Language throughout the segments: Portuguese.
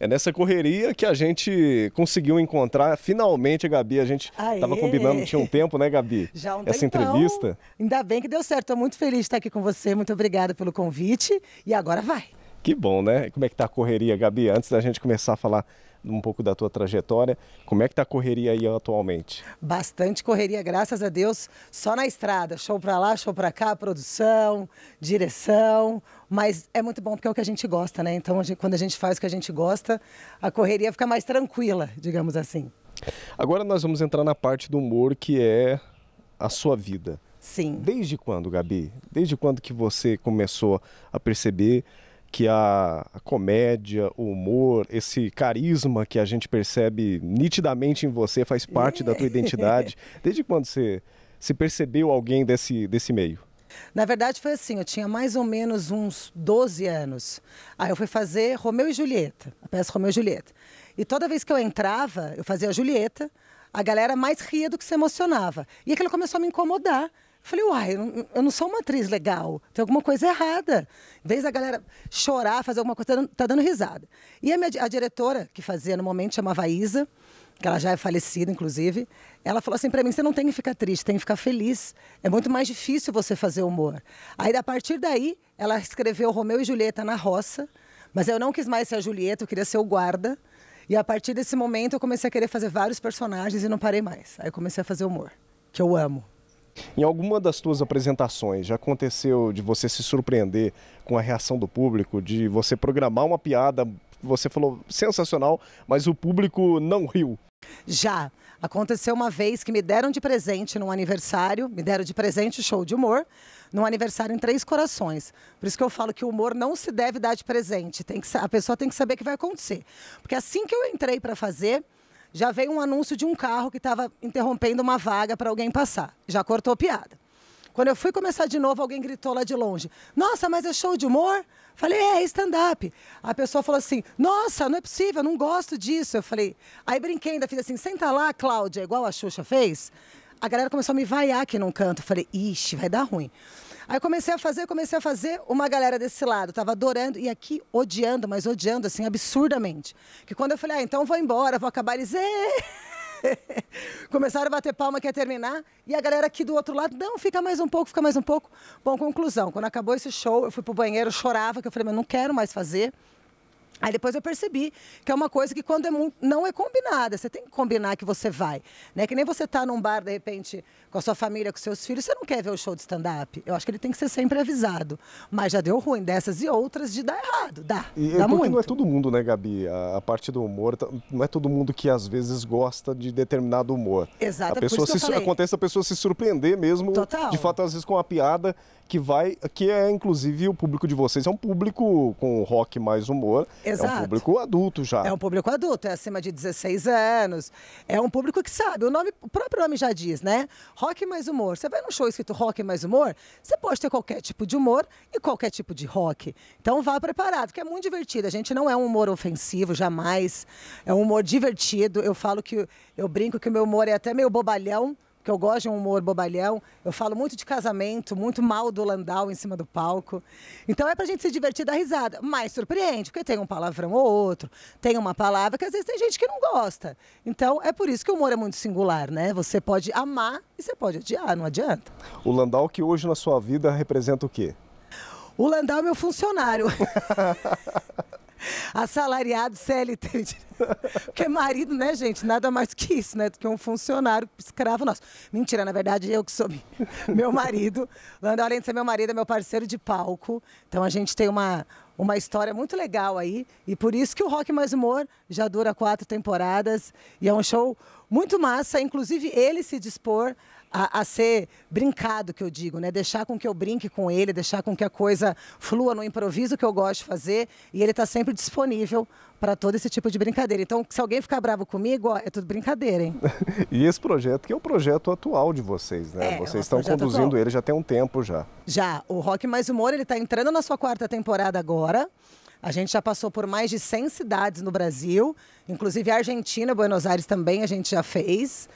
É nessa correria que a gente conseguiu encontrar finalmente a Gabi. A gente estava combinando, tinha um tempo, né, Gabi? Já um Essa tempão. entrevista. Ainda bem que deu certo. Estou muito feliz de estar aqui com você. Muito obrigada pelo convite. E agora vai. Que bom, né? Como é que tá a correria, Gabi? Antes da gente começar a falar um pouco da tua trajetória, como é que tá a correria aí atualmente? Bastante correria, graças a Deus, só na estrada. Show para lá, show para cá, produção, direção. Mas é muito bom porque é o que a gente gosta, né? Então, a gente- quando a gente faz o que a gente gosta, a correria fica mais tranquila, digamos assim. Agora nós vamos entrar na parte do humor que é a sua vida. Sim. Desde quando, Gabi? Desde quando que você começou a perceber que a, a comédia, o humor, esse carisma que a gente percebe nitidamente em você faz parte da tua identidade? Desde quando você se percebeu alguém desse, desse meio? Na verdade foi assim, eu tinha mais ou menos uns 12 anos. Aí eu fui fazer Romeu e Julieta, a peça Romeu e Julieta. E toda vez que eu entrava, eu fazia a Julieta, a galera mais ria do que se emocionava. E aquilo começou a me incomodar. Falei, uai, eu não, sou uma atriz legal, tem alguma coisa errada. Em vez da galera chorar, fazer alguma coisa, tá dando, tá risada. E a, minha, a diretora que fazia no momento chamava Isa, que ela já é falecida, inclusive, ela falou assim para mim: você não tem que ficar triste, tem que ficar feliz. É muito mais difícil você fazer humor. Aí, a partir daí, ela escreveu Romeu e Julieta na roça, mas eu não quis mais ser a Julieta, eu queria ser o guarda. E a partir desse momento, eu comecei a querer fazer vários personagens e não parei mais. Aí, eu comecei a fazer humor, que eu amo. Em alguma das tuas apresentações já aconteceu de você se surpreender com a reação do público, de você programar uma piada, você falou sensacional, mas o público não riu? Já. Aconteceu uma vez que me deram de presente num aniversário, me deram de presente show de humor, num aniversário em Três Corações. Por isso que eu falo que o humor não se deve dar de presente. Tem que, a pessoa tem que saber o que vai acontecer. Porque assim que eu entrei para fazer, já veio um anúncio de um carro que estava interrompendo uma vaga para alguém passar. Já cortou piada. Quando eu fui começar de novo, alguém gritou lá de longe: Nossa, mas é show de humor? Falei, é, é stand-up. A pessoa falou assim: Nossa, não é possível, não gosto disso. Eu falei, aí brinquei, ainda fiz assim: Senta lá, Cláudia, igual a Xuxa fez. A galera começou a me vaiar aqui num canto. Eu falei, ixi, vai dar ruim. Aí comecei a fazer, comecei a fazer. Uma galera desse lado tava adorando e aqui odiando, mas odiando assim absurdamente. Que quando eu falei, ah, então vou embora, vou acabar, eles. Começaram a bater palma que ia terminar. E a galera aqui do outro lado, não, fica mais um pouco, fica mais um pouco. Bom, conclusão, quando acabou esse show, eu fui pro banheiro, chorava, que eu falei, mas não quero mais fazer. Aí depois eu percebi que é uma coisa que quando é não é combinada, você tem que combinar que você vai. Né? Que nem você tá num bar, de repente, com a sua família, com seus filhos, você não quer ver o show de stand-up. Eu acho que ele tem que ser sempre avisado. Mas já deu ruim dessas e outras de dar errado. Dá. E dá porque muito. não é todo mundo, né, Gabi? A, a parte do humor, não é todo mundo que às vezes gosta de determinado humor. Exato, A é pessoa se, acontece a pessoa se surpreender mesmo, Total. de fato, às vezes com uma piada que vai, que é inclusive o público de vocês, é um público com rock mais humor, é um Exato. público adulto já. É um público adulto, é acima de 16 anos. É um público que sabe, o, nome, o próprio nome já diz, né? Rock mais humor. Você vai num show escrito rock mais humor, você pode ter qualquer tipo de humor e qualquer tipo de rock. Então vá preparado, que é muito divertido. A gente não é um humor ofensivo, jamais. É um humor divertido. Eu falo que eu brinco que o meu humor é até meio bobalhão. Porque eu gosto de um humor bobalhão. Eu falo muito de casamento, muito mal do Landau em cima do palco. Então é pra gente se divertir dar risada. Mas surpreende, porque tem um palavrão ou outro, tem uma palavra que às vezes tem gente que não gosta. Então é por isso que o humor é muito singular, né? Você pode amar e você pode odiar, não adianta. O Landau que hoje na sua vida representa o quê? O Landau é meu funcionário. Assalariado CLT. Porque marido, né, gente? Nada mais que isso, né? Do que um funcionário escravo nosso. Mentira, na verdade, eu que sou meu marido. Landau, além de ser meu marido, é meu parceiro de palco. Então a gente tem uma, uma história muito legal aí. E por isso que o Rock Mais Humor já dura quatro temporadas. E é um show muito massa. Inclusive, ele se dispor a, a ser brincado, que eu digo, né? Deixar com que eu brinque com ele, deixar com que a coisa flua no improviso que eu gosto de fazer. E ele está sempre disponível para todo esse tipo de brincadeira. Então, se alguém ficar bravo comigo, ó, é tudo brincadeira, hein? E esse projeto que é o projeto atual de vocês, né? É, vocês é o estão conduzindo atual. ele já tem um tempo já. Já, o Rock Mais Humor, ele está entrando na sua quarta temporada agora. A gente já passou por mais de 100 cidades no Brasil, inclusive a Argentina, Buenos Aires também a gente já fez.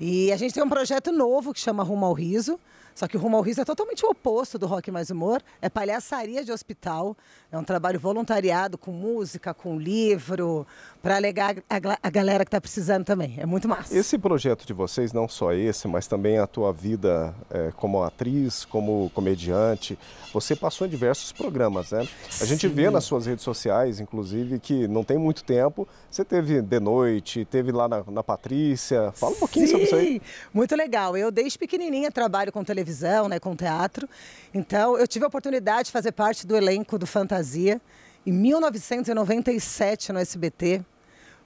E a gente tem um projeto novo que chama Rumo ao Riso. Só que o Rumo ao Riso é totalmente o oposto do Rock Mais Humor. É palhaçaria de hospital. É um trabalho voluntariado com música, com livro, para alegar a, a galera que está precisando também. É muito massa. Esse projeto de vocês, não só esse, mas também a tua vida é, como atriz, como comediante, você passou em diversos programas, né? A gente vê nas suas redes sociais, inclusive, que não tem muito tempo, você teve De Noite, teve lá na, na Patrícia. Fala um pouquinho Sim, sobre isso aí. Muito legal. Eu, desde pequenininha, trabalho com televisão televisão, né, com teatro. Então, eu tive a oportunidade de fazer parte do elenco do Fantasia em 1997 no SBT.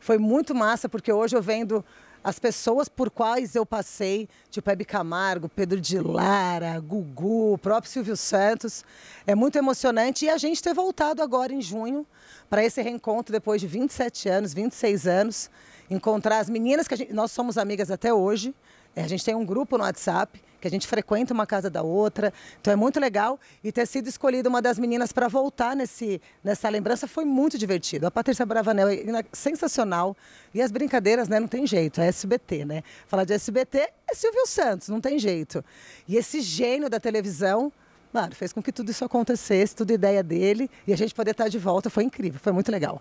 Foi muito massa, porque hoje eu vendo as pessoas por quais eu passei, tipo Hebe Camargo, Pedro de Lara, Gugu, o próprio Silvio Santos. É muito emocionante e a gente ter voltado agora em junho para esse reencontro depois de 27 anos, 26 anos, encontrar as meninas que gente, nós somos amigas até hoje. É, a gente tem um grupo no WhatsApp que a gente frequenta uma casa da outra. Então é muito legal. E ter sido escolhida uma das meninas para voltar nesse, nessa lembrança foi muito divertido. A Patrícia Bravanel é sensacional. E as brincadeiras, né? Não tem jeito. É SBT, né? Falar de SBT é Silvio Santos, não tem jeito. E esse gênio da televisão. Mano, fez com que tudo isso acontecesse, tudo ideia dele, e a gente poder estar de volta foi incrível, foi muito legal.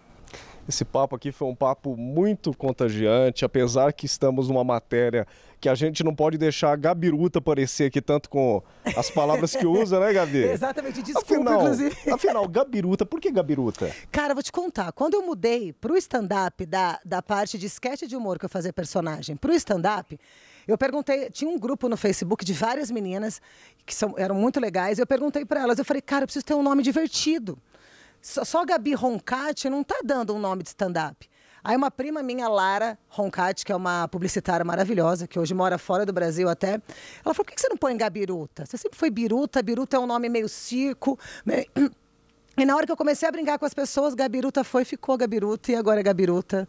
Esse papo aqui foi um papo muito contagiante, apesar que estamos numa matéria que a gente não pode deixar a Gabiruta aparecer aqui tanto com as palavras que usa, né, Gabi? Exatamente, desculpa, afinal, inclusive. Afinal, Gabiruta, por que Gabiruta? Cara, vou te contar, quando eu mudei pro stand-up, da, da parte de sketch de humor que eu fazia personagem, pro stand-up, eu perguntei, tinha um grupo no Facebook de várias meninas que são, eram muito legais, eu perguntei para elas, eu falei, cara, eu preciso ter um nome divertido. Só, só Gabi Roncati não está dando um nome de stand-up. Aí uma prima minha, Lara Roncati, que é uma publicitária maravilhosa, que hoje mora fora do Brasil até, ela falou, por que você não põe Gabiruta? Você sempre foi Biruta, Biruta é um nome meio circo, meio... E na hora que eu comecei a brincar com as pessoas, Gabiruta foi, ficou Gabiruta, e agora é Gabiruta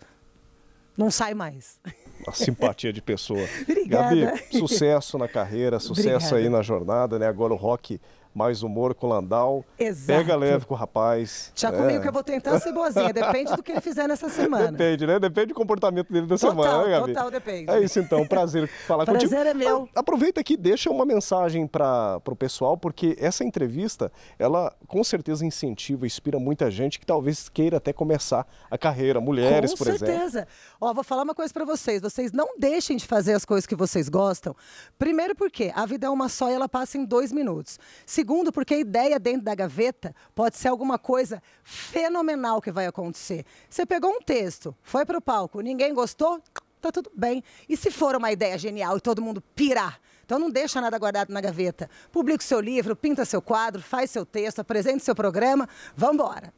não sai mais. A simpatia de pessoa. Obrigada. Gabi, sucesso na carreira, sucesso Obrigada. aí na jornada, né? Agora o rock mais humor com o Landau. Exato. Pega leve com o rapaz. Já né? comigo que eu vou tentar ser boazinha, depende do que ele fizer nessa semana. Depende, né? Depende do comportamento dele da total, semana, né, Gabi? Total, depende. É isso então, prazer falar prazer contigo. Prazer é meu. Aproveita aqui, deixa uma mensagem para o pessoal, porque essa entrevista, ela com certeza incentiva, inspira muita gente que talvez queira até começar a carreira, mulheres, com por certeza. exemplo. Com certeza. Ó, vou falar uma coisa para vocês, vocês não deixem de fazer as coisas que vocês gostam. Primeiro porque a vida é uma só e ela passa em dois minutos. Segundo porque a ideia dentro da gaveta pode ser alguma coisa fenomenal que vai acontecer. Você pegou um texto, foi para o palco, ninguém gostou, tá tudo bem. E se for uma ideia genial e todo mundo pirar? Então não deixa nada guardado na gaveta. Publique seu livro, pinta seu quadro, faz seu texto, apresente seu programa, vamos embora.